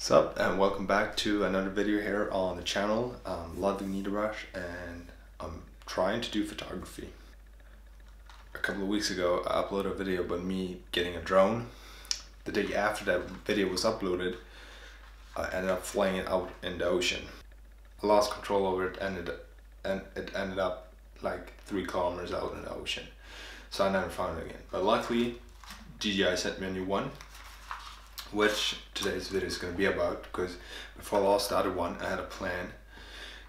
Sup and welcome back to another video here on the channel. I'm Ludwig Niederbach and I'm trying to do photography. A couple of weeks ago I uploaded a video about me getting a drone. The day after that video was uploaded I ended up flying it out in the ocean. I lost control over it and it, and it ended up like three kilometers out in the ocean. So I never found it again. But luckily DJI sent me a new one which today's video is going to be about because before I lost the other one I had a plan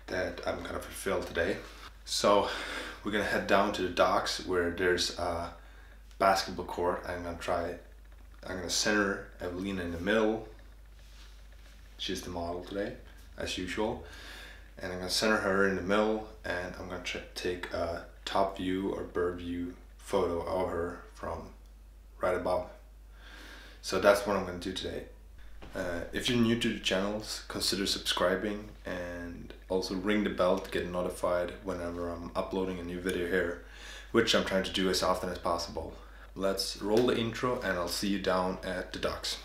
that I'm going to fulfill today. So we're going to head down to the docks where there's a basketball court. I'm going to try, I'm going to center Evelina in the middle. She's the model today as usual. And I'm going to center her in the middle and I'm going to take a top view or bird view photo of her from right above so that's what I'm going to do today. Uh, if you're new to the channels, consider subscribing and also ring the bell to get notified whenever I'm uploading a new video here, which I'm trying to do as often as possible. Let's roll the intro and I'll see you down at the docks.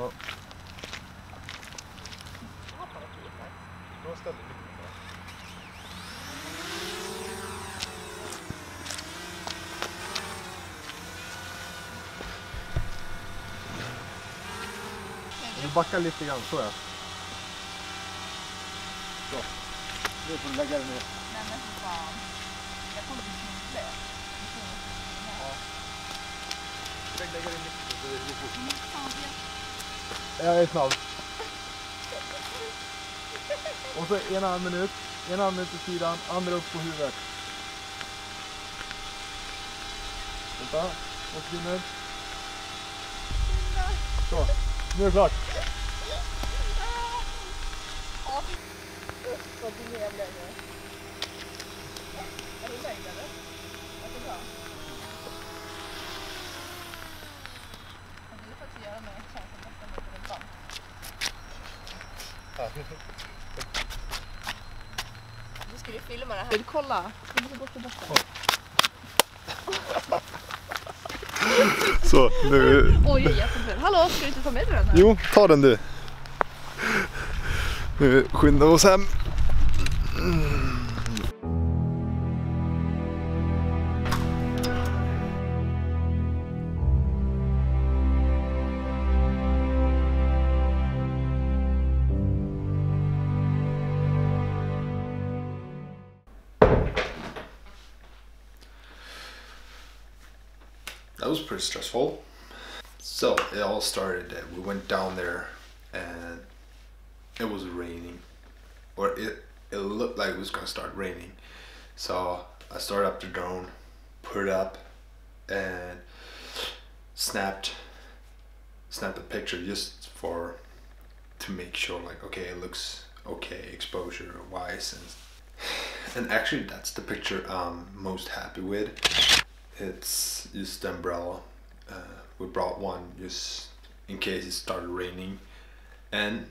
Du backar lite grann, så ja. Så. Nu får du lägga den ner. Nej men för fan. Jag kommer bli snubblig. Lägg, lägga den lite. så det blir fort. Jag... Är snabb. Och så ena armen ut. Ena armen ut till sidan, andra upp på huvudet. Vänta, och sekunder. Så, nu är det klart. Ja. Vad din jävla nu. Är du nöjd eller? Är det bra? Du ska ju filma det här. Vill kolla? Du måste gå till botten. Så, nu... Oj. Hallå, ska du inte ta med dig den här? Jo, ta den du. Nu skyndar vi oss hem. That was pretty stressful. So it all started that we went down there and it was raining. Or it it looked like it was gonna start raining. So I started up the drone, put it up and snapped snapped a picture just for to make sure like okay it looks okay exposure wise and and actually that's the picture I'm most happy with it's just the umbrella. Uh, we brought one just in case it started raining, and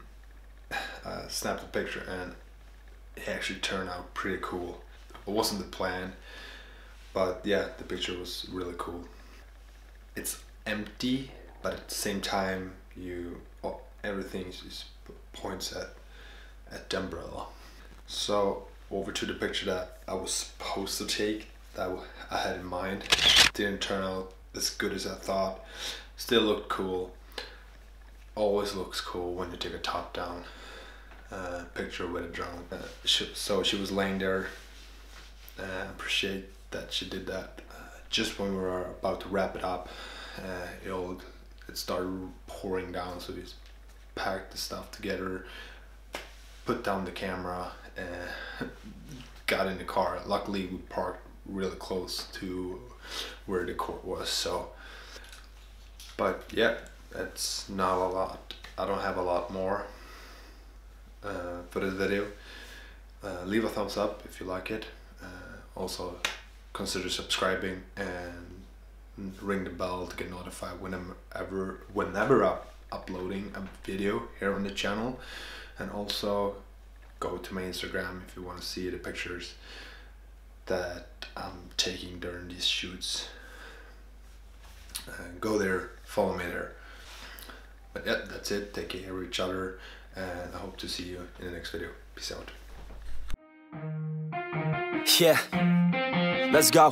uh, snapped a picture, and it actually turned out pretty cool. It wasn't the plan, but yeah, the picture was really cool. It's empty, but at the same time, you oh, everything just points at at the umbrella. So over to the picture that I was supposed to take that I had in mind. Didn't turn out as good as I thought. Still looked cool. Always looks cool when you take a top down uh, picture with a drone. Uh, she, so she was laying there. Uh, appreciate that she did that. Uh, just when we were about to wrap it up, uh, it all it started pouring down. So we just packed the stuff together, put down the camera, and got in the car. Luckily, we parked really close to where the court was. So, but yeah, that's not a lot I don't have a lot more uh, for this video. Uh, leave a thumbs up if you like it. Uh, also, consider subscribing and ring the bell to get notified whenever whenever I'm uploading a video here on the channel. And also, go to my Instagram if you want to see the pictures that I'm taking during these shoots. Uh, go there, follow me there. But yeah, that's it. Take care of each other, and I hope to see you in the next video. Peace out. Yeah, let's go.